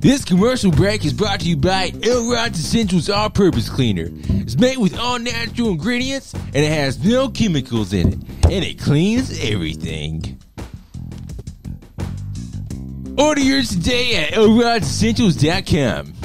This commercial break is brought to you by Elrod Essentials All Purpose Cleaner. It's made with all natural ingredients and it has no chemicals in it. And it cleans everything. Order yours today at elrodessentials.com.